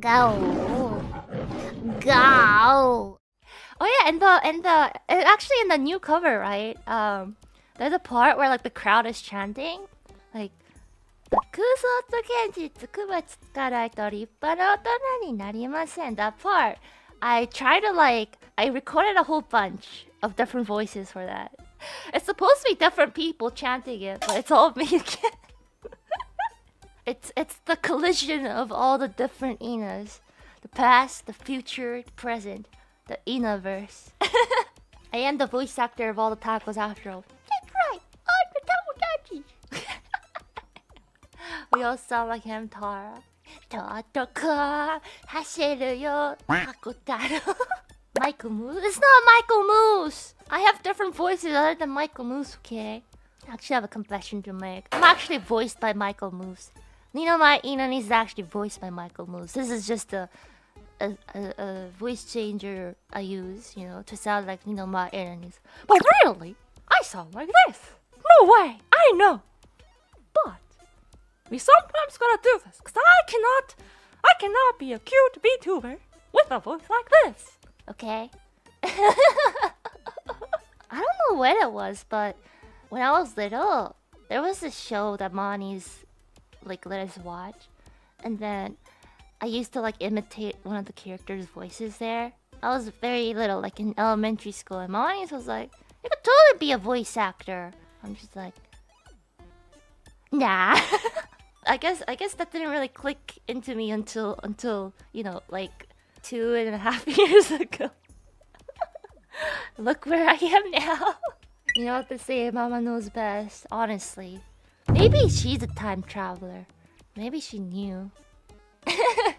Go. Go. Oh yeah, and the and the and actually in the new cover, right? Um, there's a part where like the crowd is chanting, like. 空想と現実区別つかないと立派な大人になりません That part I try to like I recorded a whole bunch of different voices for that It's supposed to be different people chanting it but it's all me again It's it's the collision of all the different Inas The past, the future, the present The Inaverse I am the voice actor of all the tacos after all That's right I'm the Takodachi we all sound like him, Tara. Totoko, Hashiru Takotaro. Michael Moose? It's not Michael Moose! I have different voices other than Michael Moose, okay? I actually have a confession to make. I'm actually voiced by Michael Moose. You know, my Inan is actually voiced by Michael Moose. This is just a a, a, a voice changer I use, you know, to sound like you know my enemies. But really, I sound like this. No way! I know. But we sometimes gotta do this, cause I cannot, I cannot be a cute VTuber with a voice like this. Okay. I don't know when it was, but when I was little, there was a show that Monty's like let us watch, and then I used to like imitate one of the characters' voices there. I was very little, like in elementary school, and Monty's was like, "You could totally be a voice actor." I'm just like, nah. I guess I guess that didn't really click into me until until you know like two and a half years ago. Look where I am now. you know what they say, Mama knows best. Honestly, maybe she's a time traveler. Maybe she knew.